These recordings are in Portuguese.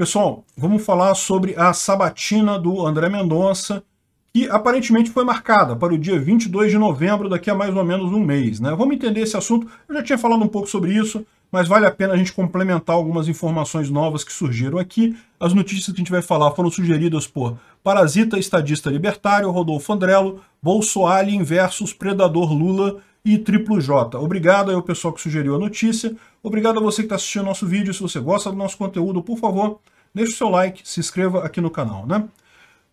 Pessoal, vamos falar sobre a sabatina do André Mendonça, que aparentemente foi marcada para o dia 22 de novembro, daqui a mais ou menos um mês. Né? Vamos entender esse assunto. Eu já tinha falado um pouco sobre isso, mas vale a pena a gente complementar algumas informações novas que surgiram aqui. As notícias que a gente vai falar foram sugeridas por Parasita Estadista Libertário, Rodolfo Andrello, Bolsoalien versus Predador Lula e Triplo J. Obrigado ao pessoal que sugeriu a notícia. Obrigado a você que está assistindo nosso vídeo. Se você gosta do nosso conteúdo, por favor, deixe o seu like, se inscreva aqui no canal. Né?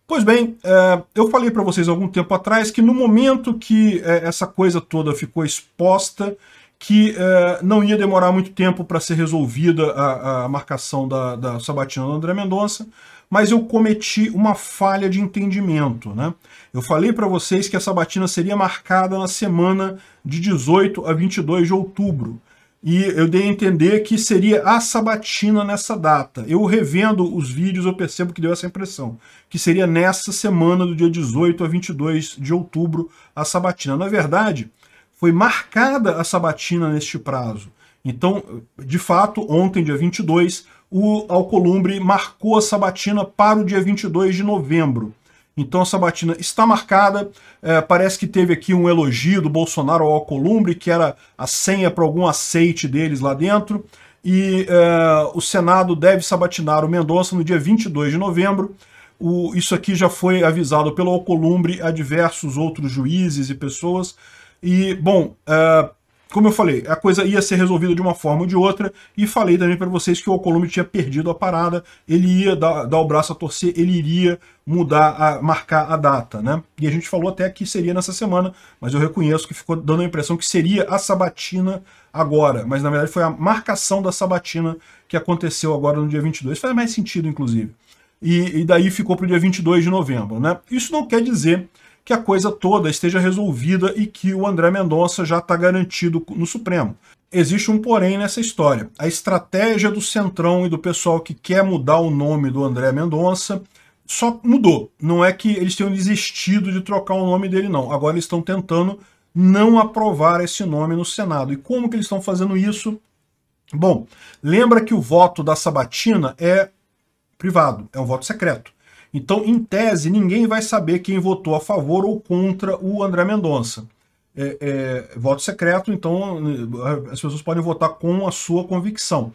Pois bem, é, eu falei para vocês algum tempo atrás que no momento que é, essa coisa toda ficou exposta, que é, não ia demorar muito tempo para ser resolvida a, a marcação da, da, sabatina do André Mendonça, mas eu cometi uma falha de entendimento. Né? Eu falei para vocês que a sabatina seria marcada na semana de 18 a 22 de outubro e eu dei a entender que seria a sabatina nessa data. Eu revendo os vídeos, eu percebo que deu essa impressão, que seria nessa semana do dia 18 a 22 de outubro a sabatina. Na verdade, foi marcada a sabatina neste prazo. Então, de fato, ontem, dia 22, o Alcolumbre marcou a sabatina para o dia 22 de novembro. Então a sabatina está marcada. É, parece que teve aqui um elogio do Bolsonaro ao Alcolumbre, que era a senha para algum aceite deles lá dentro. E é, o Senado deve sabatinar o Mendonça no dia 22 de novembro. O, isso aqui já foi avisado pelo Alcolumbre a diversos outros juízes e pessoas. E, bom, é, como eu falei, a coisa ia ser resolvida de uma forma ou de outra, e falei também para vocês que o Alcolumbre tinha perdido a parada, ele ia dar, dar, o braço a torcer, ele iria mudar, a, marcar a data, né? E a gente falou até que seria nessa semana, mas eu reconheço que ficou dando a impressão que seria a sabatina agora, mas na verdade foi a marcação da sabatina que aconteceu agora no dia 22, faz mais sentido, inclusive. E, e daí ficou para o dia 22 de novembro, né? Isso não quer dizer que a coisa toda esteja resolvida e que o André Mendonça já está garantido no Supremo. Existe um porém nessa história. A estratégia do Centrão e do pessoal que quer mudar o nome do André Mendonça só mudou. Não é que eles tenham desistido de trocar o nome dele, não. Agora eles estão tentando não aprovar esse nome no Senado. E como que eles estão fazendo isso? Bom, lembra que o voto da Sabatina é privado, é um voto secreto. Então, em tese, ninguém vai saber quem votou a favor ou contra o André Mendonça. É, é, voto secreto, então as pessoas podem votar com a sua convicção.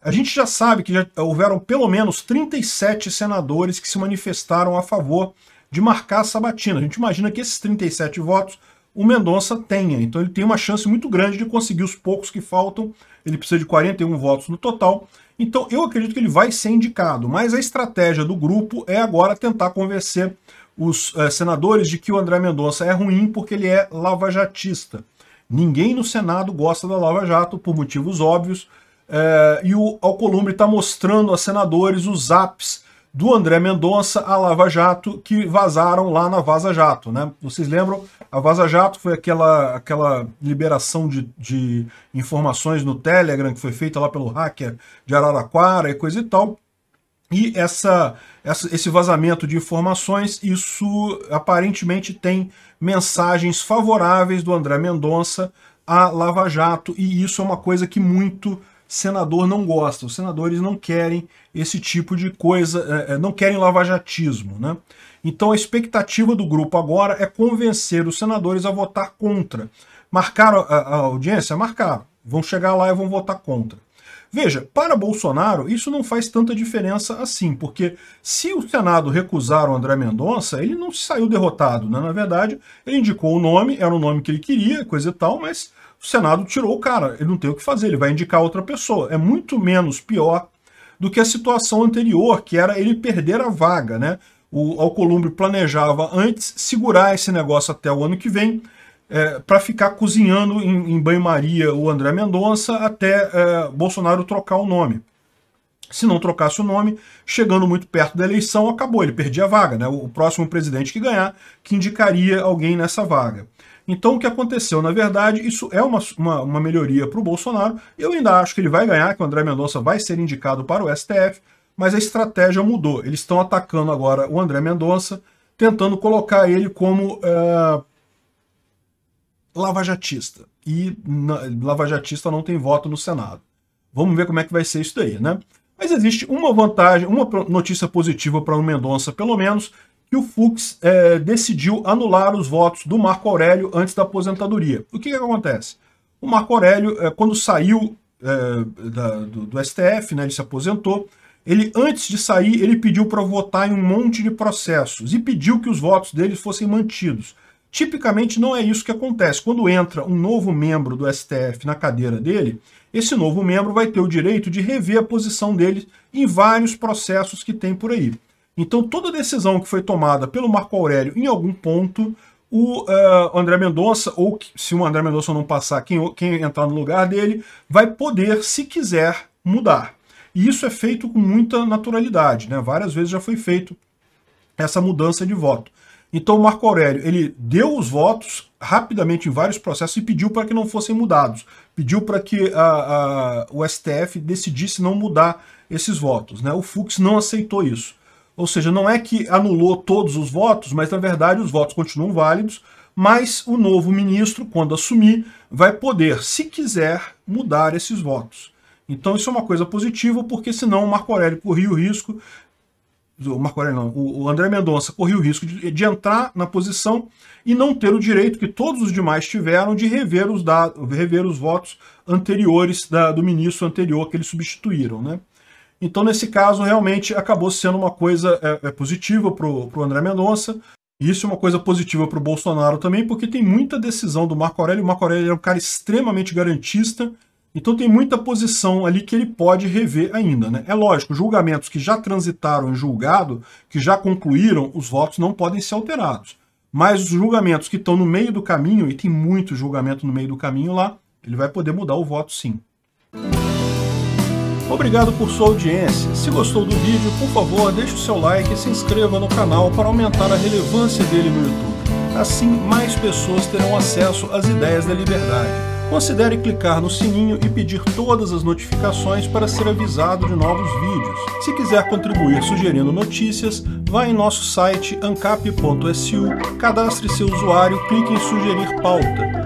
A gente já sabe que já houveram pelo menos 37 senadores que se manifestaram a favor de marcar a sabatina. A gente imagina que esses 37 votos o Mendonça tenha. Então ele tem uma chance muito grande de conseguir os poucos que faltam. Ele precisa de 41 votos no total. Então eu acredito que ele vai ser indicado, mas a estratégia do grupo é agora tentar convencer os é, senadores de que o André Mendonça é ruim porque ele é lavajatista. Ninguém no Senado gosta da Lava Jato por motivos óbvios, é, e o Alcolumbre está mostrando aos senadores os apps do André Mendonça a Lava Jato que vazaram lá na Vaza Jato. Né? Vocês lembram? A Vaza Jato foi aquela, aquela liberação de, de informações no Telegram que foi feita lá pelo hacker de Araraquara e coisa e tal. E essa, essa, esse vazamento de informações, isso aparentemente tem mensagens favoráveis do André Mendonça à Lava Jato, e isso é uma coisa que muito senador não gosta. Os senadores não querem esse tipo de coisa, é, é, não querem lavajatismo. Né? Então a expectativa do grupo agora é convencer os senadores a votar contra. Marcaram a, a audiência? Marcaram. Vão chegar lá e vão votar contra. Veja, para Bolsonaro isso não faz tanta diferença assim, porque se o Senado recusar o André Mendonça, ele não saiu derrotado, né? Na verdade, ele indicou o nome, era o nome que ele queria, coisa e tal, mas o Senado tirou o cara, ele não tem o que fazer, ele vai indicar outra pessoa. É muito menos pior do que a situação anterior, que era ele perder a vaga, né? O Alcolumbre planejava antes segurar esse negócio até o ano que vem, é, para ficar cozinhando em, em banho-maria o André Mendonça até é, Bolsonaro trocar o nome. Se não trocasse o nome, chegando muito perto da eleição, acabou, ele perdia a vaga. Né? O próximo presidente que ganhar, que indicaria alguém nessa vaga. Então o que aconteceu? Na verdade, isso é uma, uma, uma melhoria para o Bolsonaro. Eu ainda acho que ele vai ganhar, que o André Mendonça vai ser indicado para o STF, mas a estratégia mudou. Eles estão atacando agora o André Mendonça, tentando colocar ele como é, lavajatista. E na, lavajatista não tem voto no Senado. Vamos ver como é que vai ser isso daí, né? Mas existe uma vantagem, uma notícia positiva para o Mendonça, pelo menos, que o Fux é, decidiu anular os votos do Marco Aurélio antes da aposentadoria. O que, que acontece? O Marco Aurélio, é, quando saiu é, da, do, do, STF, né, ele se aposentou, ele, antes de sair, ele pediu para votar em um monte de processos e pediu que os votos dele fossem mantidos. Tipicamente não é isso que acontece. Quando entra um novo membro do STF na cadeira dele, esse novo membro vai ter o direito de rever a posição dele em vários processos que tem por aí. Então, toda decisão que foi tomada pelo Marco Aurélio em algum ponto, o uh, André Mendonça, ou se o André Mendonça não passar, quem, quem entrar no lugar dele, vai poder, se quiser, mudar. E isso é feito com muita naturalidade, né? Várias vezes já foi feito essa mudança de voto. Então Marco Aurélio, ele deu os votos rapidamente em vários processos e pediu para que não fossem mudados. Pediu para que a, a, o STF decidisse não mudar esses votos. Né? O Fux não aceitou isso. Ou seja, não é que anulou todos os votos, mas na verdade os votos continuam válidos, mas o novo ministro, quando assumir, vai poder, se quiser, mudar esses votos. Então isso é uma coisa positiva, porque senão o Marco Aurélio corria o risco, o Marco Aurélio não, o André Mendonça corria o risco de, de, entrar na posição e não ter o direito que todos os demais tiveram de rever os, dados, rever os votos anteriores da, do ministro anterior que eles substituíram. Né? Então, nesse caso, realmente acabou sendo uma coisa é, é positiva para o André Mendonça, e isso é uma coisa positiva para o Bolsonaro também, porque tem muita decisão do Marco Aurélio. O Marco Aurélio é um cara extremamente garantista, então tem muita posição ali que ele pode rever ainda. Né? É lógico, julgamentos que já transitaram em julgado, que já concluíram, os votos não podem ser alterados. Mas os julgamentos que estão no meio do caminho, e tem muito julgamento no meio do caminho lá, ele vai poder mudar o voto sim. Obrigado por sua audiência. Se gostou do vídeo, por favor, deixe o seu like e se inscreva no canal para aumentar a relevância dele no YouTube. Assim, mais pessoas terão acesso às ideias da liberdade. Considere clicar no sininho e pedir todas as notificações para ser avisado de novos vídeos. Se quiser contribuir sugerindo notícias, vá em nosso site ancap.su, cadastre seu usuário, clique em sugerir pauta.